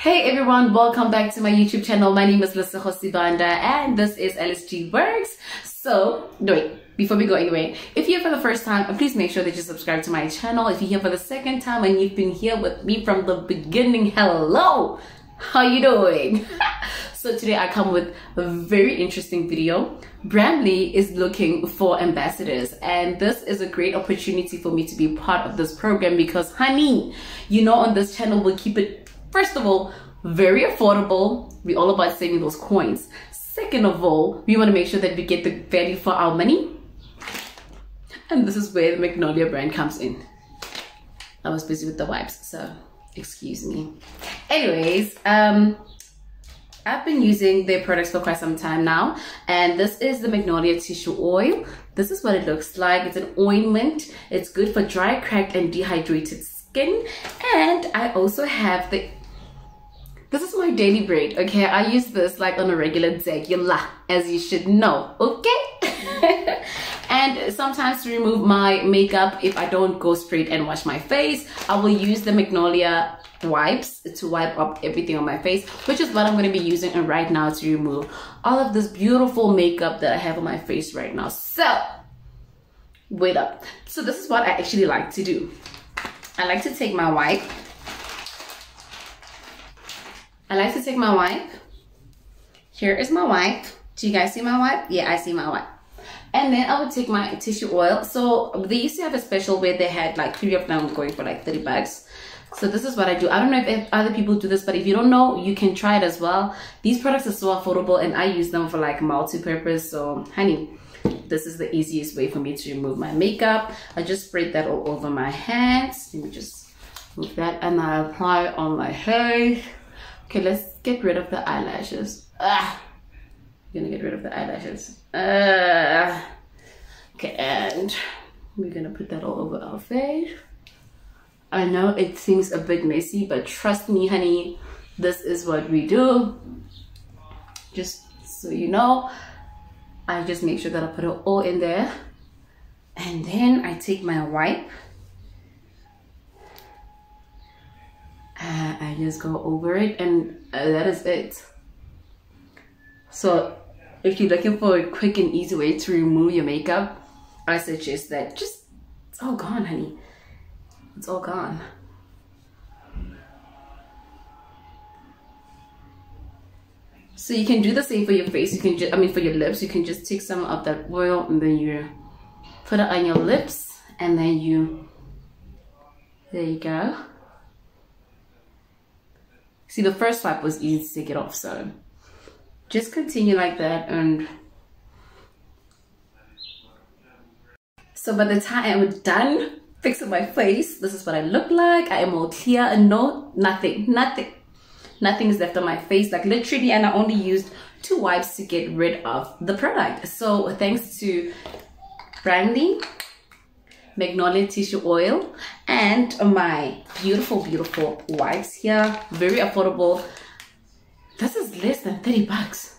Hey everyone, welcome back to my YouTube channel. My name is Lesego Sibanda and this is LSG Works. So, wait, before we go anyway, if you're here for the first time, please make sure that you subscribe to my channel. If you're here for the second time and you've been here with me from the beginning, hello! How you doing? so today I come with a very interesting video. Bramley is looking for ambassadors and this is a great opportunity for me to be part of this program because honey, you know on this channel we'll keep it First of all, very affordable. We all about saving those coins. Second of all, we want to make sure that we get the value for our money. And this is where the Magnolia brand comes in. I was busy with the wipes, so excuse me. Anyways, um, I've been using their products for quite some time now and this is the Magnolia tissue oil. This is what it looks like. It's an ointment. It's good for dry, cracked and dehydrated skin and I also have the this is my daily braid, okay? I use this like on a regular regular, as you should know, okay? and sometimes to remove my makeup, if I don't go straight and wash my face, I will use the Magnolia wipes to wipe up everything on my face, which is what I'm going to be using right now to remove all of this beautiful makeup that I have on my face right now. So, wait up. So this is what I actually like to do. I like to take my wipe I like to take my wipe. Here is my wipe. Do you guys see my wipe? Yeah, I see my wipe. And then I would take my tissue oil. So they used to have a special where they had like three of them going for like 30 bucks. So this is what I do. I don't know if other people do this, but if you don't know, you can try it as well. These products are so affordable and I use them for like multi-purpose. So honey, this is the easiest way for me to remove my makeup. I just spread that all over my hands. Let me just move that and I apply on my hair. Okay, let's get rid of the eyelashes. Ah, we're gonna get rid of the eyelashes. Uh, okay, and we're gonna put that all over our face. I know it seems a bit messy, but trust me, honey, this is what we do. Just so you know, I just make sure that I put it all in there. And then I take my wipe uh, I just go over it and uh, that is it. So if you're looking for a quick and easy way to remove your makeup, I suggest that just, it's all gone, honey. It's all gone. So you can do the same for your face. You can just, I mean, for your lips, you can just take some of that oil and then you put it on your lips and then you, there you go. See, the first swipe was easy to get off, so just continue like that and so by the time I'm done fixing my face, this is what I look like. I am all clear and no, nothing, nothing, nothing is left on my face. Like literally, and I only used two wipes to get rid of the product. So thanks to Bramley magnolia tissue oil and my beautiful beautiful wipes here very affordable this is less than 30 bucks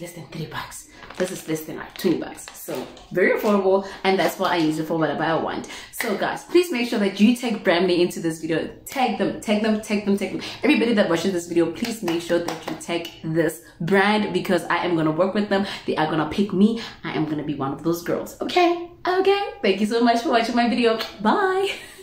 less than three bucks. This is less than like 20 bucks. So very affordable and that's what i use it for whatever i want. So guys please make sure that you tag Bramley into this video. Tag them tag them tag them tag them. Everybody that watches this video please make sure that you tag this brand because i am gonna work with them. They are gonna pick me. I am gonna be one of those girls. Okay? Okay. Thank you so much for watching my video. Bye